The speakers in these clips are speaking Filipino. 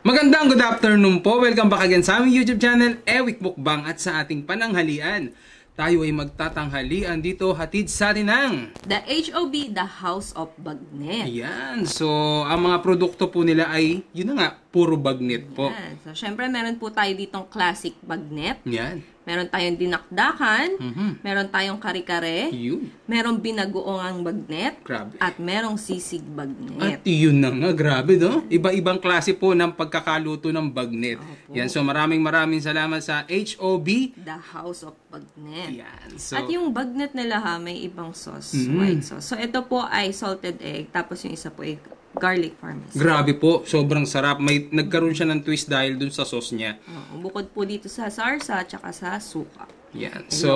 Magandang good afternoon po. Welcome back again sa aming YouTube channel, Ewik Mukbang at sa ating pananghalian. Tayo ay magtatanghalian dito hatid sa atin ng The HOB, the House of Bagnet. Ayan. So, ang mga produkto po nila ay, yun na nga, puro bagnet po. Yan. So, syempre, meron po tayo ditong classic bagnet. Yan. Meron tayong dinakdakan. Mhm. Meron tayong kare-kare. Yun. Meron binagoong bagnet. Grabe. At merong sisig bagnet. At yun na nga, grabe no? Iba-ibang klase po ng pagkakaluto ng bagnet. Opo. Yan, so maraming maraming salamat sa HOB. The House of Bagnet. Yan, so... At yung bagnet nila ha, may ibang sauce, Mhm. white sauce. So, ito po ay salted egg. Tapos yung isa po ay garlic parmesan. Grabe po, sobrang sarap. May nagkaroon siya ng twist dahil dun sa sauce niya. Oo, bukod po dito sa sarsa at saka sa suka. Yan. So,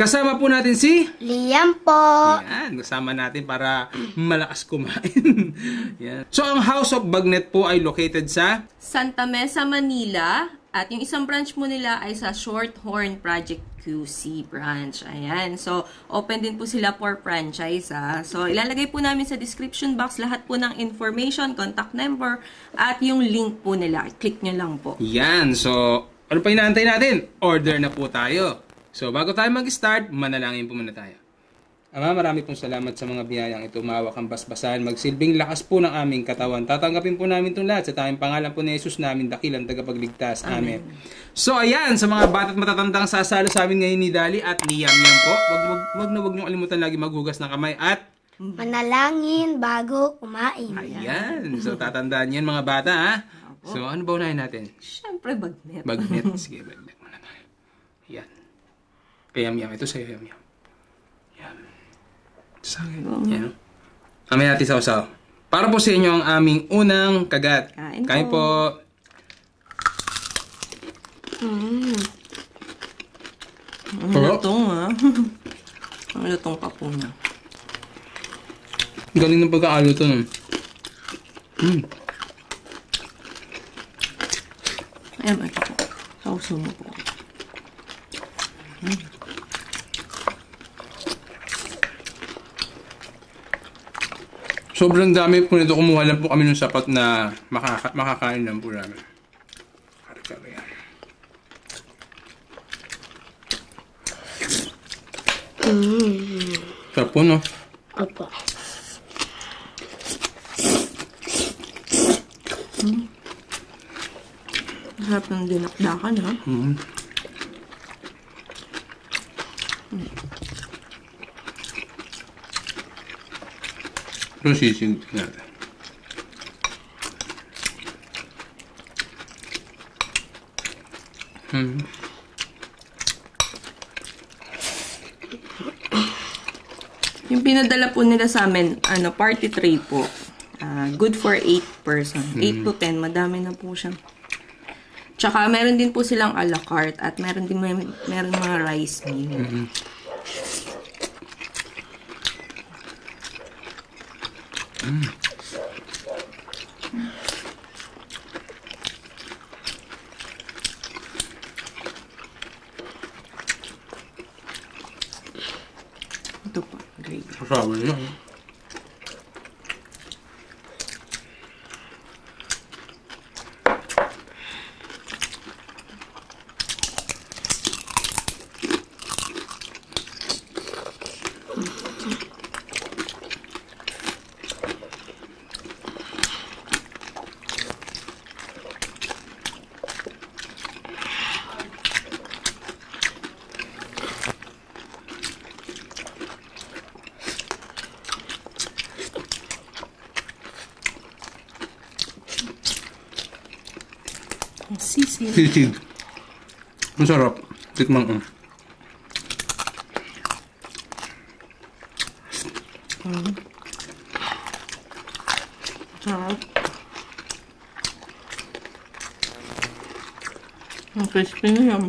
kasama po natin si Liam po. Yan, kasama natin para malakas kumain. Yan. So, ang House of Bagnet po ay located sa Santa Mesa, Manila. At yung isang branch mo nila ay sa Shorthorn Project QC branch. Ayan. So, open din po sila for franchise. Ha? So, ilalagay po namin sa description box lahat po ng information, contact number, at yung link po nila. Click nyo lang po. Yan. So, ano pa inaantay natin? Order na po tayo. So, bago tayo mag-start, manalangin po muna tayo. Ama, marami pong salamat sa mga biyayang ito. Mawak ang basbasan. Magsilbing lakas po ng aming katawan. Tatanggapin po namin itong lahat sa tayong pangalan po ni Jesus namin, dakilang tagapagligtas. Amen. So, ayan, sa mga bata't matatandang sasalo sa amin ngayon ni Dali at ni Yam Yam po. Wag, wag, wag na wag niyong kalimutan lagi maghugas ng kamay at Manalangin bago kumain. Ayan. So, tatandaan yan mga bata, ha? So, ano ba unahin natin? Siyempre, bagnet. Bagnet. Sige, bagnet muna tayo. Yan. Kaya yam Ito sa'yo, yam yam. Yan. Sa akin. Yan. Mamaya natin sausaw. Para po sa inyo ang aming unang kagat. Kain po. Kain po. Mm. Ang lutong, ha? Ang lutong pa po niya. Galing ng pagkaalo to. No? Mm. Ayan, ito po. Sauso mo po. Sobrang dami po nito. Kumuha lang po kami ng sapat na makaka makakain lang po namin. Mm. Sarap po, no? Opo. Masarap ng dinakdakan, ha? Mm. Ito sisig natin. Hmm. Yung pinadala po nila sa amin, ano, party tray po. Ah, good for 8 person. 8 to 10, madami na po siya. Tsaka meron din po silang a la carte at meron din may, meron mga rice meal. Ito po, Probably. Sisig. Sisig. Ang sarap. Tikman ko. Sarap. Ang crispy na yan.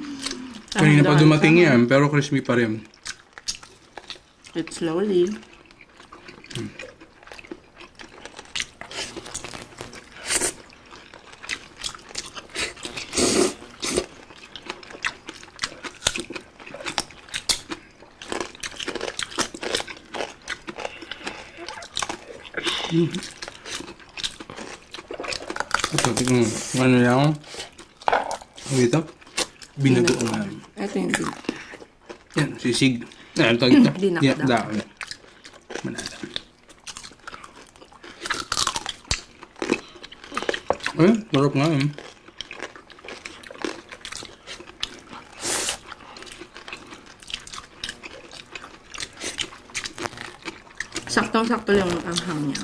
Kanina pa dumating yan, pero crispy pa rin. Eat slowly. Ito, tignan mo. Ano lang? Dito? Binago ko lang. Ito yung big. Yan, sisig. Ayan, ito. Dinakda. Manada. Eh, marap nga yun. Eh. Saktong-sakto lang ang anghang niya.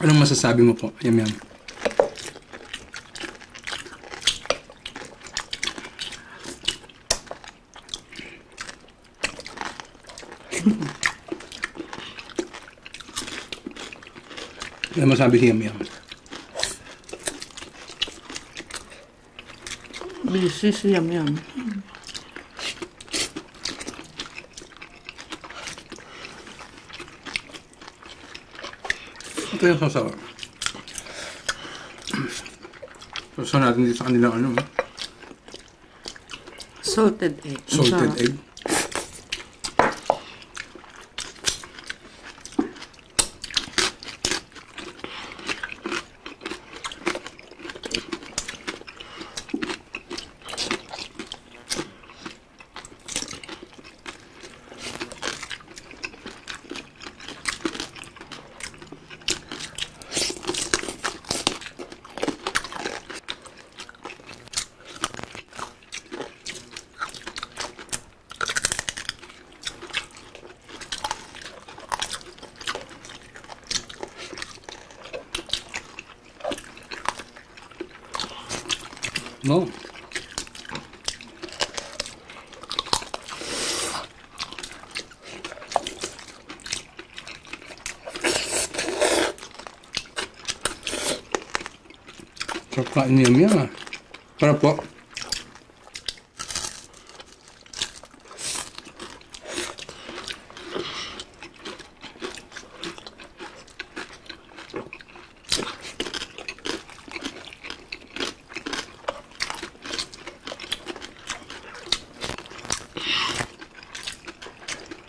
Anong masasabi mo po? Yam yam. Ano masabi si Yam Yam? Busy siya yan. Ito yung sasawa. Sasawa natin dito sa kanilang ano, eh, Salted egg. Ang salted sarap. egg. No. Sarap kain niya Yam Yam ah. Para po.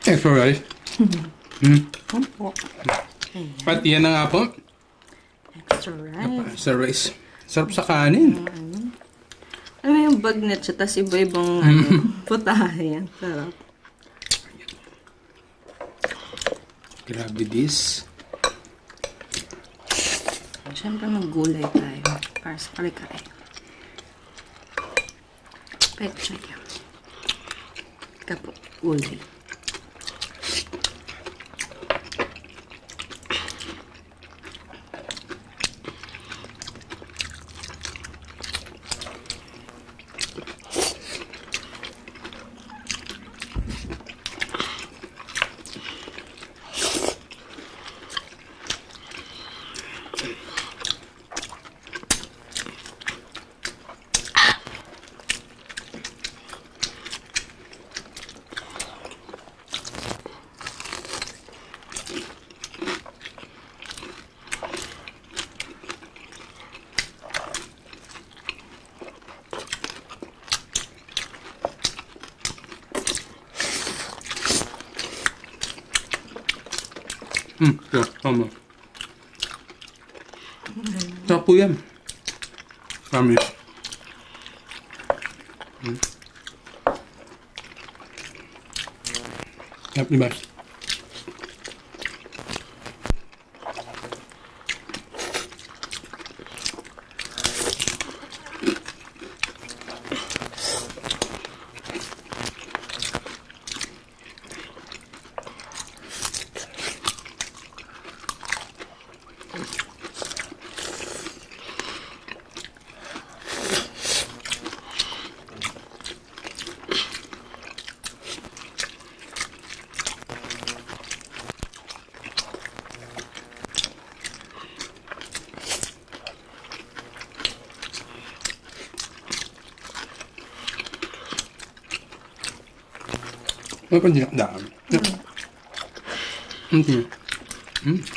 Extra rice. Hmm. Opo. At yan na nga po. Extra rice. Extra rice. Sarap sa kanin. Ano yung bagnet siya, tapos iba-ibang ano, putahe. Yan, sarap. Grabe this. Siyempre maggulay tayo. Para sa kare-kare. Pecha yan. Kapo, gulay. Hmm, yeah, tama. Sarap po yan. Promise. Hmm. Sarap, di ba? Ano pa dinakdaan? Okay. Hmm.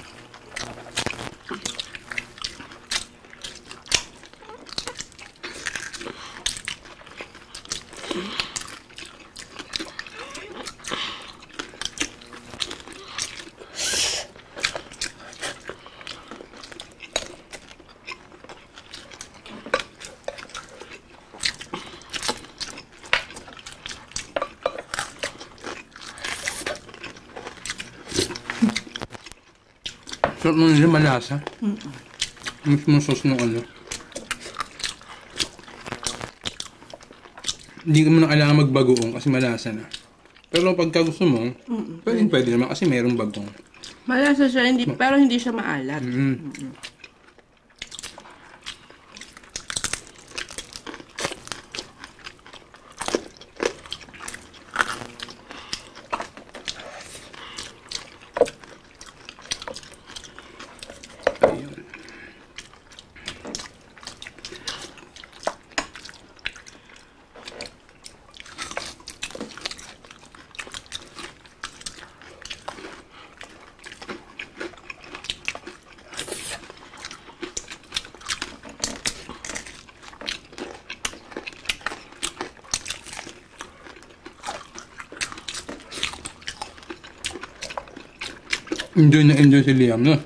Sarap mo nila malasa. Mismo sauce ng ano. Hindi ka mo na kailangan magbagoong kasi malasa na. Pero pagka gusto mo, pwede, pwede naman kasi mayroong bagong. Malasa siya, hindi, pero hindi siya maalat. Mm. Ayun. Enjoy na enjoy si Liam, no? At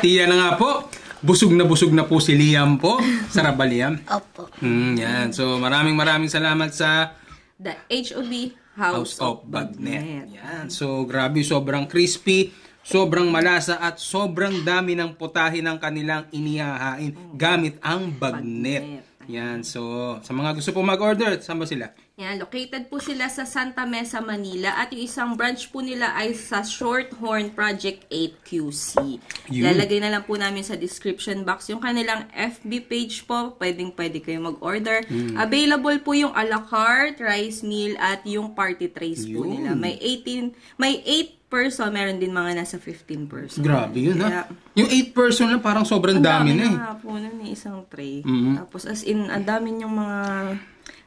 yan na nga po. Busog na busog na po si Liam po. Sarap ba Liam? Opo. Mm, yan. So maraming maraming salamat sa The HOB House, House of Bagnet. Yan. So, grabe, sobrang crispy, sobrang malasa, at sobrang dami ng putahe ng kanilang inihahain gamit ang bagnet. Bagnet. Yan. So, sa mga gusto po mag-order, saan ba sila? Yan, located po sila sa Santa Mesa, Manila at yung isang branch po nila ay sa Shorthorn Project 8 QC. Yun. Lalagay na lang po namin sa description box yung kanilang FB page po. Pwedeng pwede kayo mag-order. Mm. Available po yung a la carte, rice meal at yung party trays po Yun. nila. May 18, may 8 person, meron din mga nasa 15 person. Grabe yun, ha? Kaya- Yung 8 person lang, parang sobrang Ang dami, na eh. nga po nun eh, isang tray. Mhm. Tapos as in, ang dami yung mga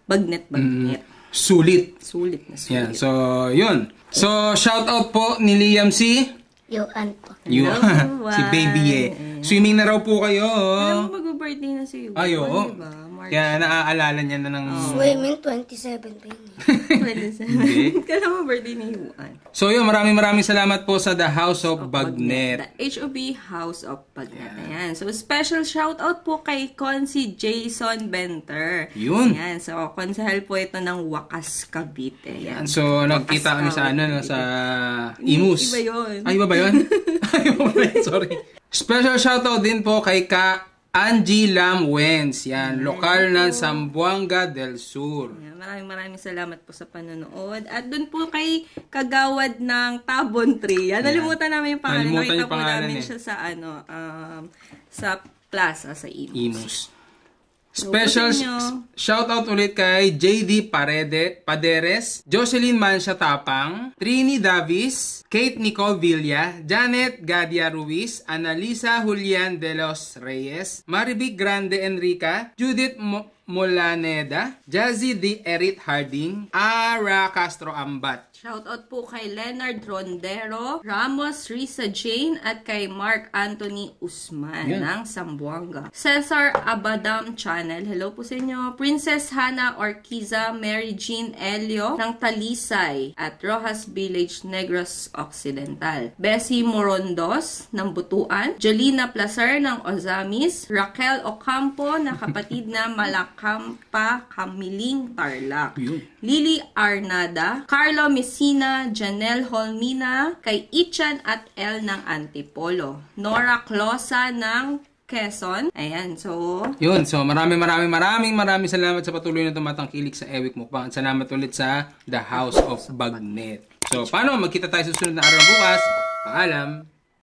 bagnet-bagnet. Sulit. Sulit na sulit. Yan. So, yun. So, shout out po ni Liam si... Yuan po. Yun. Hello, si Baby eh. Swimming na raw po kayo. Alam mo, mag-birthday na si Yuan. Ay, oo. Diba? March Kaya naaalala niya na ng... Swimming 27 pa yun. eh. 27. Kala mo birthday ni Yuan. So yun, maraming maraming salamat po sa The House of Bagnet. The HOB House of Bagnet. Ayan. So, special shout out po kay Consi Jason Benter. Yun. Ayan. So, konsehal po ito ng Wakas Cavite. Ayan. So, nagkita kami sa ano, no, sa Imus. Iba yun. Ay, iba ba yun? Ay, iba ba yun? Sorry. Special shoutout din po kay Ka Angie Lam Wens. Yan, lokal ng Sambuanga del Sur. Maraming maraming salamat po sa panonood. At dun po kay Kagawad ng Tabon Tree. Yan, nalimutan namin yung pangalan. Nalimutan Nakita yung po pangalan namin eh. siya sa ano, um, sa plaza, sa Imus. Imus. Special gusto nyo- shoutout ulit kay JD Parede, Paderes, Jocelyn Mansha Tapang, Trini Davis, Kate Nicole Villa, Janet Gadia Ruiz, Analisa Julian de los Reyes, Marivic Grande Enrica, Judith Mo- Molaneda, Jazzy D. Erit Harding, Ara Castro Ambat. Shoutout po kay Leonard Rondero, Ramos Risa Jane, at kay Mark Anthony Usman Yan. ng Sambuanga. Cesar Abadam Channel, hello po sa inyo. Princess Hannah Orquiza, Mary Jean Elio ng Talisay at Rojas Village, Negros Occidental. Bessie Morondos ng Butuan, Jolina Placer ng Ozamis, Raquel Ocampo na kapatid na Malacampa Kamiling Tarlac. Lily Arnada, Carlo Messina, Janelle Holmina, kay Ichan at El ng Antipolo, Nora Closa ng Quezon. Ayan, so... Yun, so maraming maraming maraming maraming salamat sa patuloy na tumatangkilik sa Ewik Mukbang. At salamat ulit sa The House of Bagnet. So, paano? Magkita tayo sa susunod na araw bukas. Paalam!